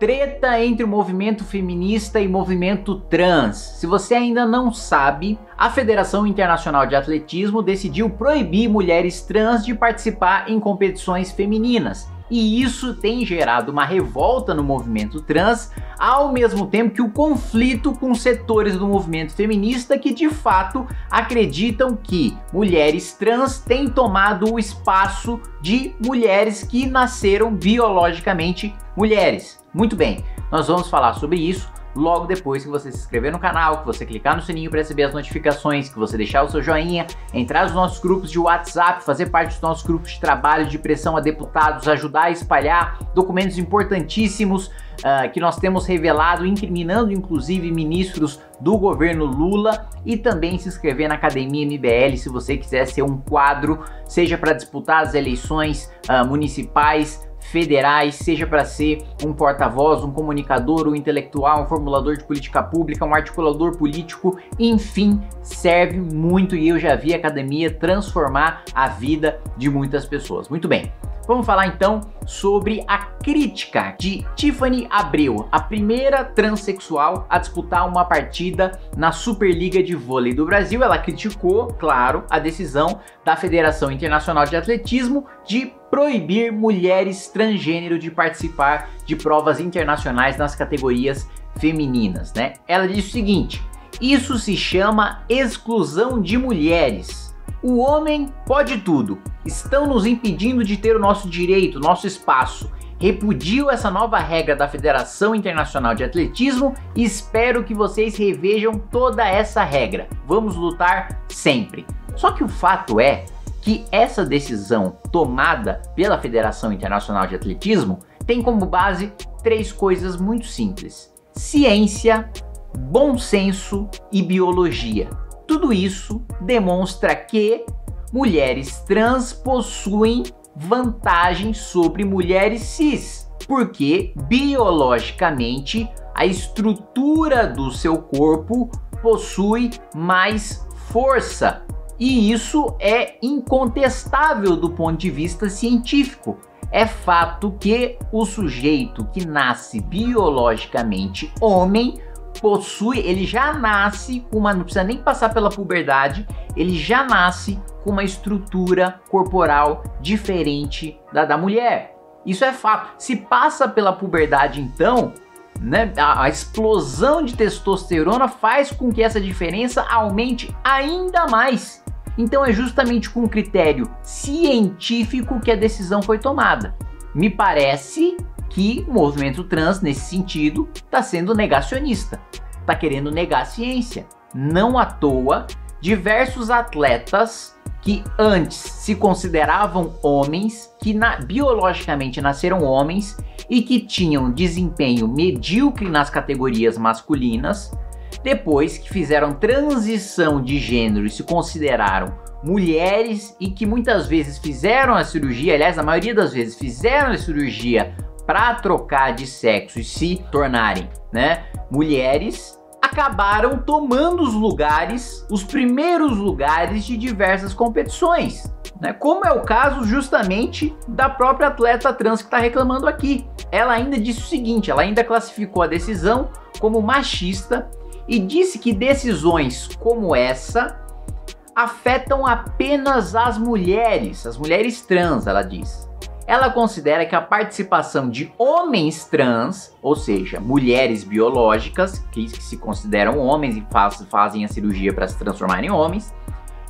Treta entre o movimento feminista e movimento trans. Se você ainda não sabe, a Federação Internacional de Atletismo decidiu proibir mulheres trans de participar em competições femininas e isso tem gerado uma revolta no movimento trans, ao mesmo tempo que o conflito com setores do movimento feminista que de fato acreditam que mulheres trans têm tomado o espaço de mulheres que nasceram biologicamente mulheres. Muito bem, nós vamos falar sobre isso logo depois que você se inscrever no canal, que você clicar no sininho para receber as notificações, que você deixar o seu joinha, entrar nos nossos grupos de WhatsApp, fazer parte dos nossos grupos de trabalho de pressão a deputados, ajudar a espalhar documentos importantíssimos uh, que nós temos revelado, incriminando inclusive ministros do governo Lula e também se inscrever na Academia MBL se você quiser ser um quadro, seja para disputar as eleições uh, municipais, federais, seja para ser um porta-voz, um comunicador, um intelectual, um formulador de política pública, um articulador político, enfim, serve muito e eu já vi a academia transformar a vida de muitas pessoas. Muito bem. Vamos falar então sobre a crítica de Tiffany Abreu, a primeira transexual a disputar uma partida na Superliga de Vôlei do Brasil. Ela criticou, claro, a decisão da Federação Internacional de Atletismo de proibir mulheres transgênero de participar de provas internacionais nas categorias femininas, né? Ela disse o seguinte: "Isso se chama exclusão de mulheres. O homem pode tudo. Estão nos impedindo de ter o nosso direito, nosso espaço. Repudio essa nova regra da Federação Internacional de Atletismo e espero que vocês revejam toda essa regra. Vamos lutar sempre. Só que o fato é que essa decisão tomada pela Federação Internacional de Atletismo tem como base três coisas muito simples: ciência, bom senso e biologia. Tudo isso demonstra que mulheres trans possuem vantagem sobre mulheres cis, porque biologicamente a estrutura do seu corpo possui mais força. E isso é incontestável do ponto de vista científico. É fato que o sujeito que nasce biologicamente homem possui, ele já nasce com uma, não precisa nem passar pela puberdade, ele já nasce com uma estrutura corporal diferente da da mulher. Isso é fato. Se passa pela puberdade, então, né, a, a explosão de testosterona faz com que essa diferença aumente ainda mais. Então é justamente com critério científico que a decisão foi tomada. Me parece que o movimento trans, nesse sentido, está sendo negacionista, está querendo negar a ciência. Não à toa, diversos atletas que antes se consideravam homens, que na, biologicamente nasceram homens e que tinham desempenho medíocre nas categorias masculinas, depois que fizeram transição de gênero e se consideraram mulheres e que muitas vezes fizeram a cirurgia, aliás, a maioria das vezes fizeram a cirurgia para trocar de sexo e se tornarem, né, mulheres, acabaram tomando os lugares, os primeiros lugares de diversas competições, né? Como é o caso justamente da própria atleta trans que está reclamando aqui. Ela ainda disse o seguinte: ela ainda classificou a decisão como machista e disse que decisões como essa afetam apenas as mulheres, as mulheres trans, ela diz ela considera que a participação de homens trans, ou seja, mulheres biológicas, que, se consideram homens e faz, fazem a cirurgia para se transformarem em homens,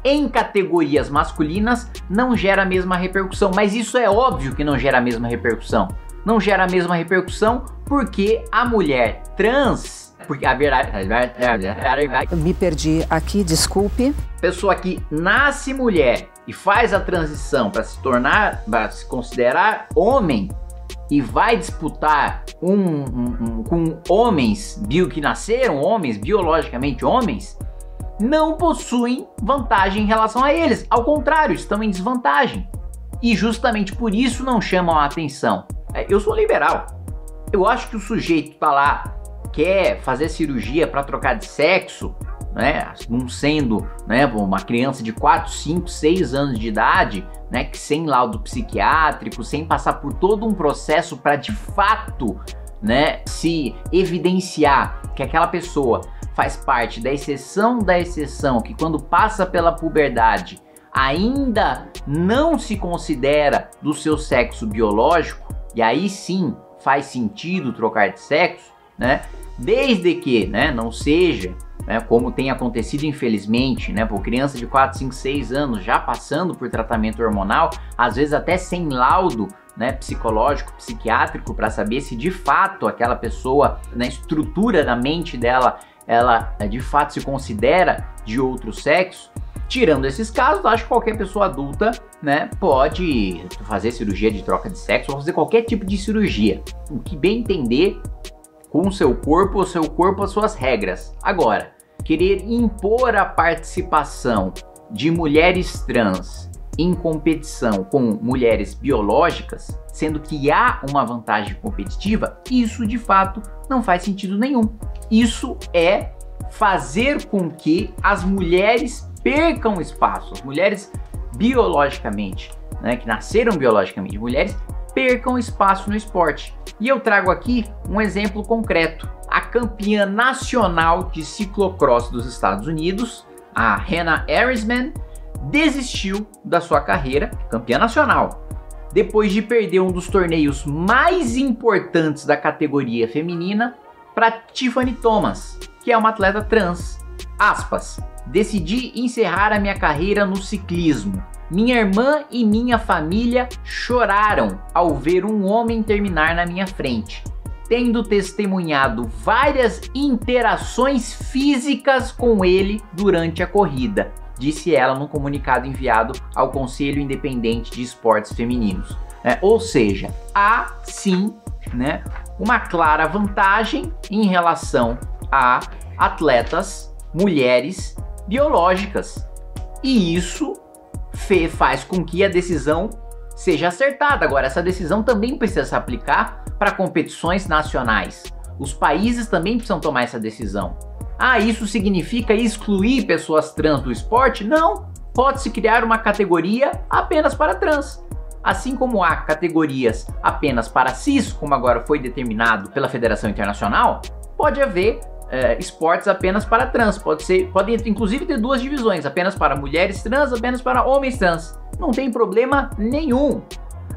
em categorias masculinas não gera a mesma repercussão. Mas isso é óbvio que não gera a mesma repercussão. Não gera a mesma repercussão porque a mulher trans porque a verdade. Eu me perdi aqui, desculpe. Pessoa que nasce mulher e faz a transição para se tornar, para se considerar homem e vai disputar um, um, um, com homens bio que nasceram homens, biologicamente homens, não possuem vantagem em relação a eles. Ao contrário, estão em desvantagem. E justamente por isso não chamam a atenção. É, eu sou liberal. Eu acho que o sujeito tá lá quer fazer cirurgia para trocar de sexo, né, não sendo né, uma criança de 4, 5, 6 anos de idade, né, que sem laudo psiquiátrico, sem passar por todo um processo para de fato né, se evidenciar que aquela pessoa faz parte da exceção da exceção, que quando passa pela puberdade ainda não se considera do seu sexo biológico, e aí sim faz sentido trocar de sexo, né? Desde que, né, não seja, né, como tem acontecido infelizmente, né, por criança de 4, 5, 6 anos já passando por tratamento hormonal, às vezes até sem laudo, né, psicológico, psiquiátrico para saber se de fato aquela pessoa, na estrutura da mente dela, ela de fato se considera de outro sexo. Tirando esses casos, acho que qualquer pessoa adulta, né, pode fazer cirurgia de troca de sexo ou fazer qualquer tipo de cirurgia. O que bem entender com seu corpo, o seu corpo, as suas regras. Agora, querer impor a participação de mulheres trans em competição com mulheres biológicas, sendo que há uma vantagem competitiva, isso de fato não faz sentido nenhum. Isso é fazer com que as mulheres percam espaço, as mulheres biologicamente, né, que nasceram biologicamente mulheres, percam espaço no esporte. E eu trago aqui um exemplo concreto. A campeã nacional de ciclocross dos Estados Unidos, a Hannah Arisman, desistiu da sua carreira, campeã nacional, depois de perder um dos torneios mais importantes da categoria feminina para Tiffany Thomas, que é uma atleta trans. Aspas. Decidi encerrar a minha carreira no ciclismo. Minha irmã e minha família choraram ao ver um homem terminar na minha frente, tendo testemunhado várias interações físicas com ele durante a corrida, disse ela num comunicado enviado ao Conselho Independente de Esportes Femininos. É, ou seja, há sim né, uma clara vantagem em relação a atletas mulheres biológicas. E isso faz com que a decisão seja acertada. Agora, essa decisão também precisa se aplicar para competições nacionais. Os países também precisam tomar essa decisão. Ah, isso significa excluir pessoas trans do esporte? Não. Pode-se criar uma categoria apenas para trans. Assim como há categorias apenas para cis, como agora foi determinado pela Federação Internacional, pode haver é, esportes apenas para trans. Pode ser, pode inclusive ter duas divisões, apenas para mulheres trans, apenas para homens trans. Não tem problema nenhum.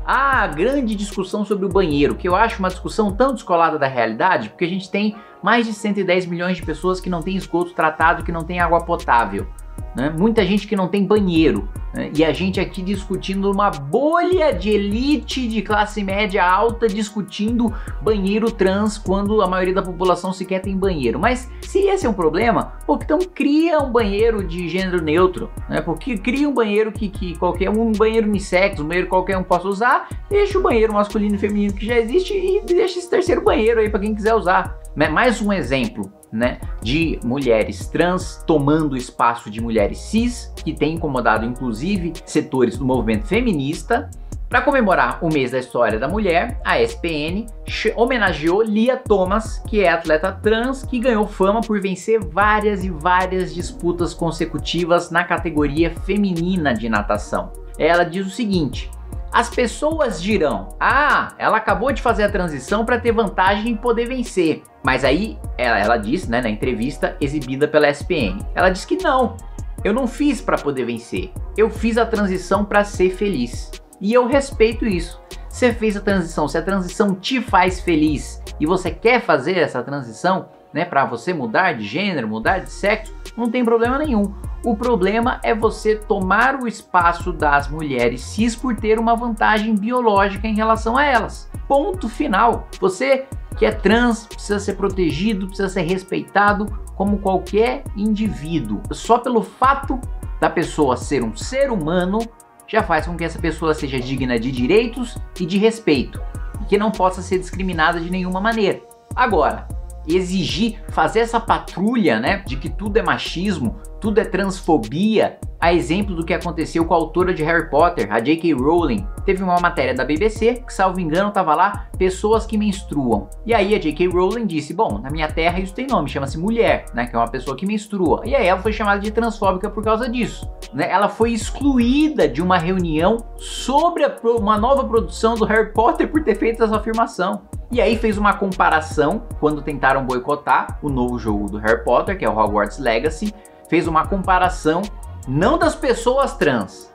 A grande discussão sobre o banheiro, que eu acho uma discussão tão descolada da realidade, porque a gente tem mais de 110 milhões de pessoas que não têm esgoto tratado, que não têm água potável. Né? Muita gente que não tem banheiro. Né? E a gente aqui discutindo uma bolha de elite de classe média alta discutindo banheiro trans quando a maioria da população sequer tem banheiro. Mas se esse é um problema, pô, então cria um banheiro de gênero neutro, né? Porque cria um banheiro que, que qualquer um, um banheiro unissex, um banheiro qualquer um possa usar, deixa o banheiro masculino e feminino que já existe e deixa esse terceiro banheiro aí para quem quiser usar. Né? Mais um exemplo né, de mulheres trans tomando o espaço de mulheres cis, que tem incomodado inclusive setores do movimento feminista. Para comemorar o mês da história da mulher, a SPN homenageou Lia Thomas, que é atleta trans que ganhou fama por vencer várias e várias disputas consecutivas na categoria feminina de natação. Ela diz o seguinte: as pessoas dirão: "Ah, ela acabou de fazer a transição para ter vantagem e poder vencer". Mas aí ela, ela disse, né, na entrevista exibida pela SPN, ela disse que não. Eu não fiz para poder vencer. Eu fiz a transição para ser feliz. E eu respeito isso. Você fez a transição, se a transição te faz feliz e você quer fazer essa transição, né, para você mudar de gênero, mudar de sexo, não tem problema nenhum. O problema é você tomar o espaço das mulheres cis por ter uma vantagem biológica em relação a elas. Ponto final. Você que é trans precisa ser protegido, precisa ser respeitado como qualquer indivíduo. Só pelo fato da pessoa ser um ser humano já faz com que essa pessoa seja digna de direitos e de respeito e que não possa ser discriminada de nenhuma maneira. Agora, exigir, fazer essa patrulha, né, de que tudo é machismo, tudo é transfobia, a exemplo do que aconteceu com a autora de Harry Potter, a J.K. Rowling. Teve uma matéria da BBC que, salvo engano, tava lá pessoas que menstruam. E aí a J.K. Rowling disse: Bom, na minha terra isso tem nome, chama-se mulher, né? Que é uma pessoa que menstrua. E aí ela foi chamada de transfóbica por causa disso. Né? Ela foi excluída de uma reunião sobre uma nova produção do Harry Potter por ter feito essa afirmação. E aí fez uma comparação quando tentaram boicotar o novo jogo do Harry Potter, que é o Hogwarts Legacy, fez uma comparação não das pessoas trans,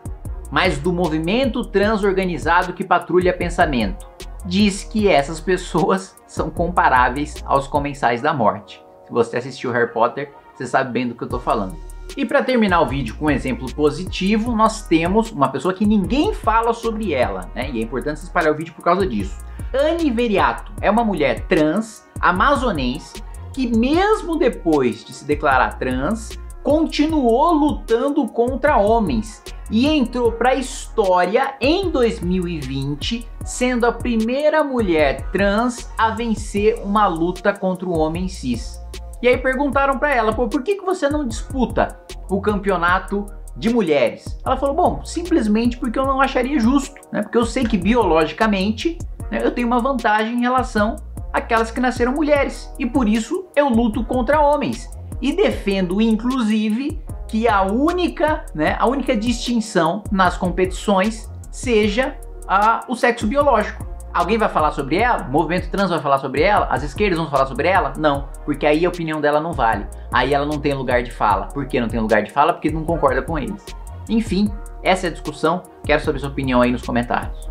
mas do movimento trans organizado que patrulha pensamento. Diz que essas pessoas são comparáveis aos comensais da morte. Se você assistiu Harry Potter, você sabe bem do que eu tô falando. E para terminar o vídeo com um exemplo positivo, nós temos uma pessoa que ninguém fala sobre ela, né? E é importante espalhar o vídeo por causa disso. Anne Veriato é uma mulher trans, amazonense, que mesmo depois de se declarar trans, continuou lutando contra homens e entrou para a história em 2020, sendo a primeira mulher trans a vencer uma luta contra o homem cis. E aí perguntaram para ela, por que, que você não disputa o campeonato de mulheres? Ela falou, bom, simplesmente porque eu não acharia justo, né? Porque eu sei que biologicamente né, eu tenho uma vantagem em relação àquelas que nasceram mulheres e por isso eu luto contra homens e defendo inclusive que a única, né, a única distinção nas competições seja a, o sexo biológico. Alguém vai falar sobre ela? O movimento trans vai falar sobre ela? As esquerdas vão falar sobre ela? Não, porque aí a opinião dela não vale. Aí ela não tem lugar de fala. Por que não tem lugar de fala? Porque não concorda com eles. Enfim, essa é a discussão. Quero saber sua opinião aí nos comentários.